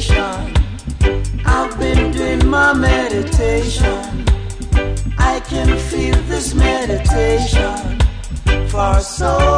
meditation. I've been doing my meditation. I can feel this meditation for so